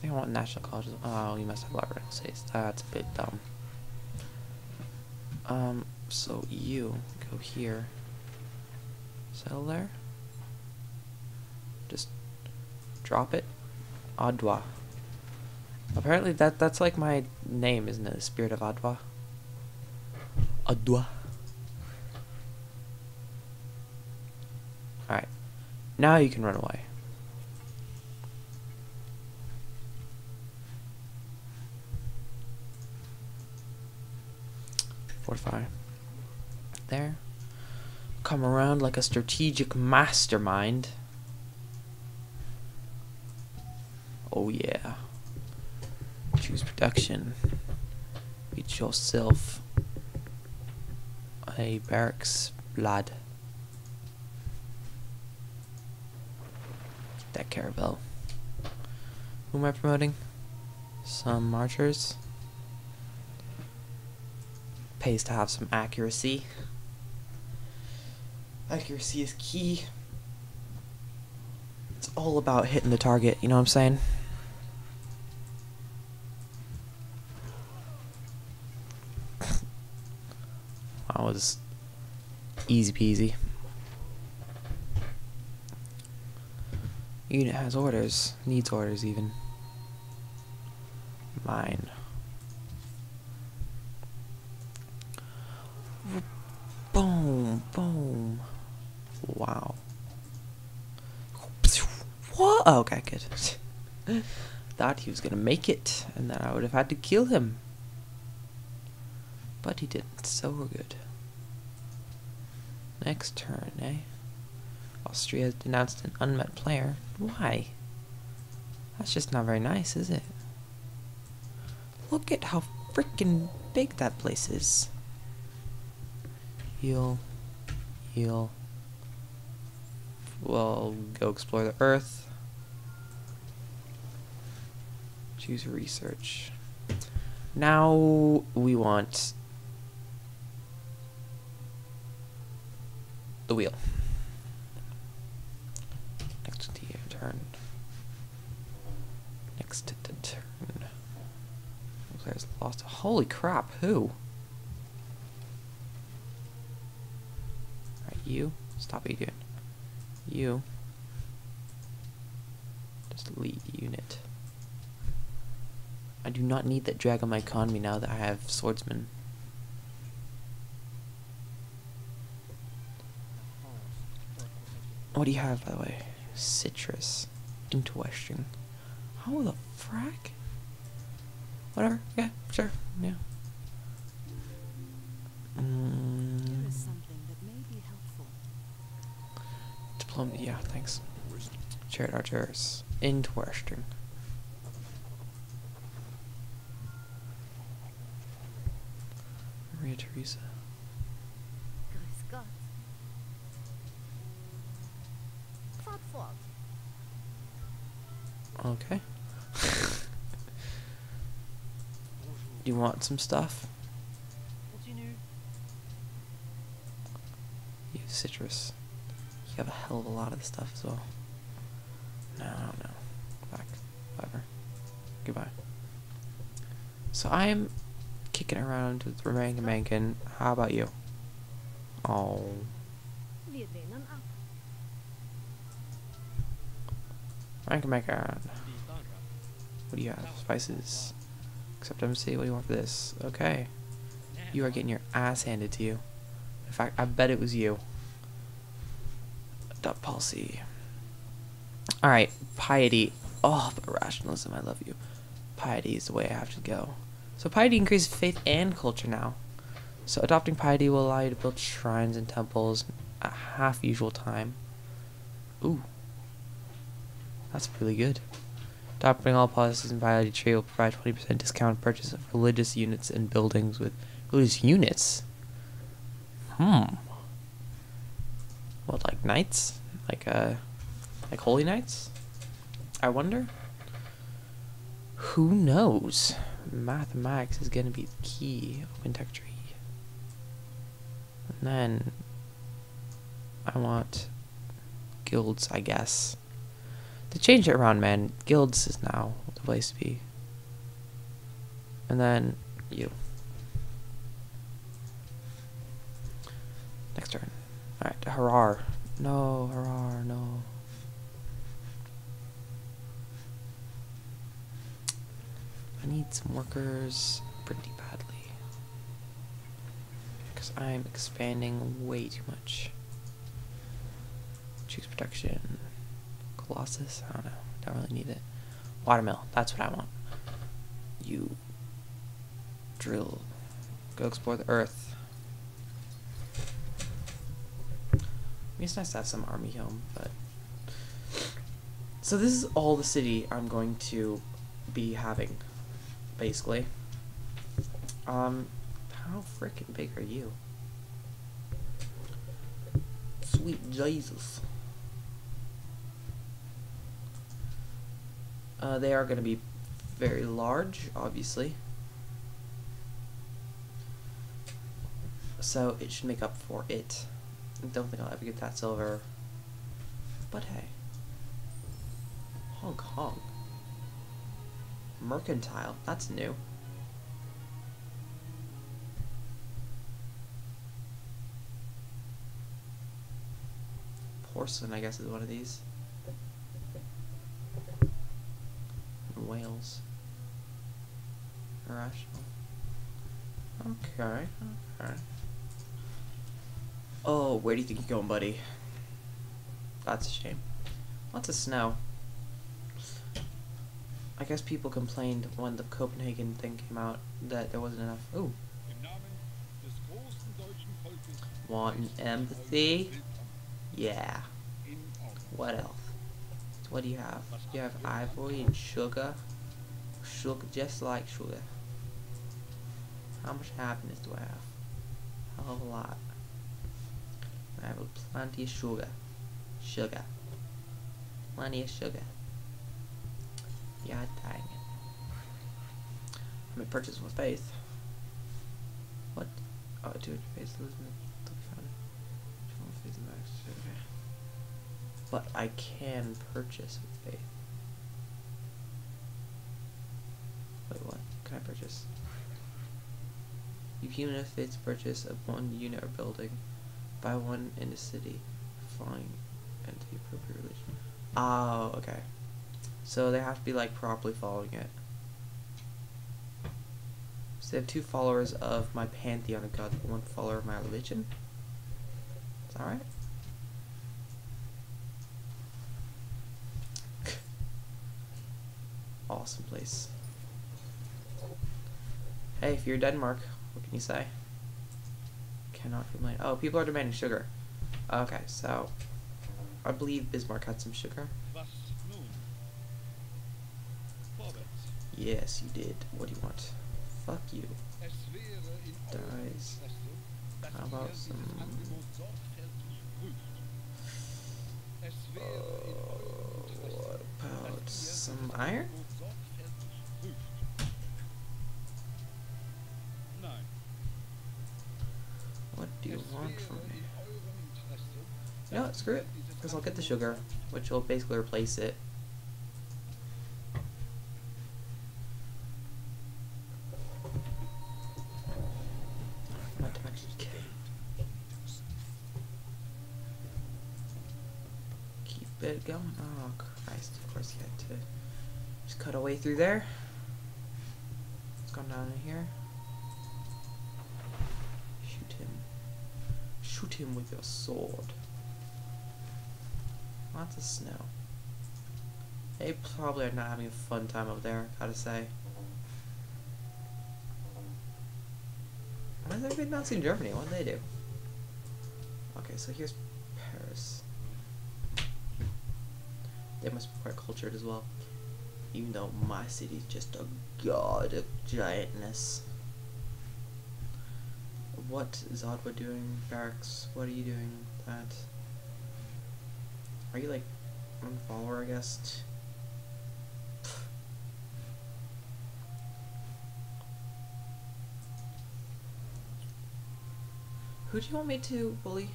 I think I want national colleges. Oh, you must have a lot of states. That's a bit dumb. Um, so you go here. Settle there. Just drop it. Adwa. Apparently that that's like my name, isn't it? The spirit of Adwa. Adwa. Alright. Now you can run away. Fortify. There. Come around like a strategic mastermind. Oh yeah. Choose production. Beat yourself a barracks lad. Get that caravel. Who am I promoting? Some archers. Pays to have some accuracy. Accuracy is key. It's all about hitting the target, you know what I'm saying? That was easy peasy. Unit has orders, needs orders even. Mine. Oh, okay, good. Thought he was gonna make it, and then I would have had to kill him. But he didn't, so we're good. Next turn, eh? Austria has denounced an unmet player. Why? That's just not very nice, is it? Look at how freaking big that place is. Heal. Heal. Well, go explore the earth. Choose research. Now we want the wheel. Next to your turn. Next to the turn. Players lost. Holy crap! Who? Alright, you. Stop what you're doing. You. Just lead unit. I do not need that drag on my economy now that I have swordsman. What do you have, by the way? Citrus. Into Western. How the frack? Whatever. Yeah, sure. Yeah. Mm, Here is something that may be helpful. diplomacy. Yeah, thanks. Chariot archers. Into Theresa. Grüß Gott. Fahrt fort. Okay. Do you want some stuff? Continue. You have citrus. You have a hell of a lot of the stuff as well. No, no, no. Back. Whatever. Goodbye. So I'm kicking around with Ramangan Mankin. How about you? Oh. Lehnen Mankin. What do you have? Spices. Accept MC. What do you want for this? Okay. You are getting your ass handed to you. In fact, I bet it was you. Adopt policy. Alright, piety. Oh, but rationalism, I love you. Piety is the way I have to go. So piety increases faith and culture now. So adopting piety will allow you to build shrines and temples at half usual time. Ooh. That's really good. Adopting all policies in piety tree will provide 20% discount purchase of religious units and buildings with religious units. Hmm. What, like knights? Like, uh, like holy knights? I wonder? Who knows? Mathematics is gonna be the key. Open tech tree. And then I want guilds, I guess. To change it around, man. Guilds is now the place to be. And then you. Next turn. Alright, Harar. No, Harar, no. I need some workers pretty badly. Because I'm expanding way too much. Choose production. Colossus? I don't know. Don't really need it. Watermill. That's what I want. You drill. Go explore the earth. It's nice to have some army home, but. So, this is all the city I'm going to be having, basically. Um, how freaking big are you? Sweet Jesus. Uh, they are going to be very large, obviously. So it should make up for it. I don't think I'll ever get that silver. But hey. Hong Kong. Mercantile. That's new. Porcelain, I guess, is one of these. And Whales. Irrational. Okay, okay. Oh, where do you think you're going, buddy? That's a shame. Lots of snow. I guess people complained when the Copenhagen thing came out that there wasn't enough. Ooh, want empathy? Yeah. What else? What do you have? You have ivory and sugar. Sugar, just like sugar. How much happiness do I have? Hell of a lot. I have plenty of sugar. Sugar. Plenty of sugar. Dang it. I'm in purchase with faith. What? Oh, dude, faith losing faith. But I can purchase with faith. Wait, what? Can I purchase? You human faith's purchase of one unit or building. Buy one in the city. Flying into the appropriate religion. Oh, okay. So they have to be like properly following it. So they have two followers of my pantheon of God, one follower of my religion. Is that right? awesome place. Hey, if you're Denmark, what can you say? Cannot complain. Oh, people are demanding sugar. Okay, so I believe Bismarck had some sugar. Yes, you did. What do you want? Fuck you. Dies. How about some- Uh, what about some iron? What do you want from me? dass screw it. Because I'll get the sugar, which will basically replace it. Not to actually get- Keep it going. Oh Christ! Of course you had to just cut a way through there. Let's go down in here. Shoot him. Shoot him with your sword. Lots of snow. They probably are not having a fun time up there, gotta say. Why is everybody bouncing in Germany? What did they do? Okay, so here's Paris. They must be quite cultured as well. Even though my city's just a god of giantness. What is Ottawa doing? Barracks, what are you doing? That. Are you like one follower, I guess? Who do you want me to bully?